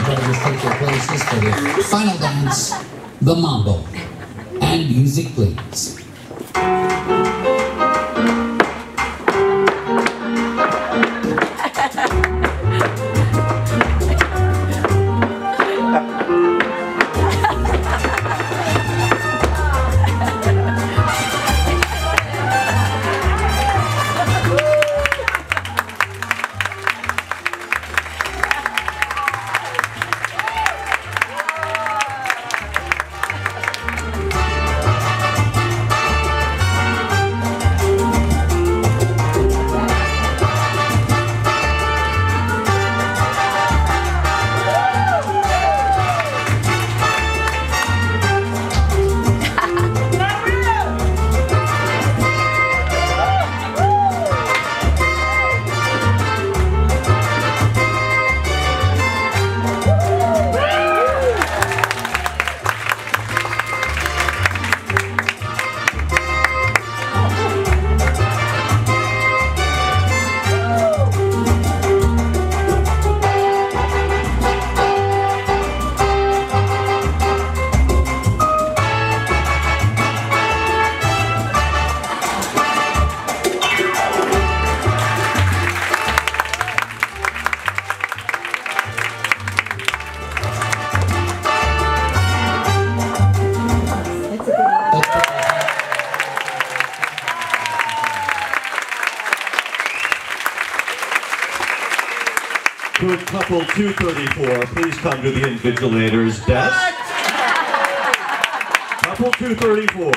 take your places for the final dance, the mambo. And music, please. Could couple 234 please come to the invigilator's desk? Couple 234.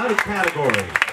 Out of category.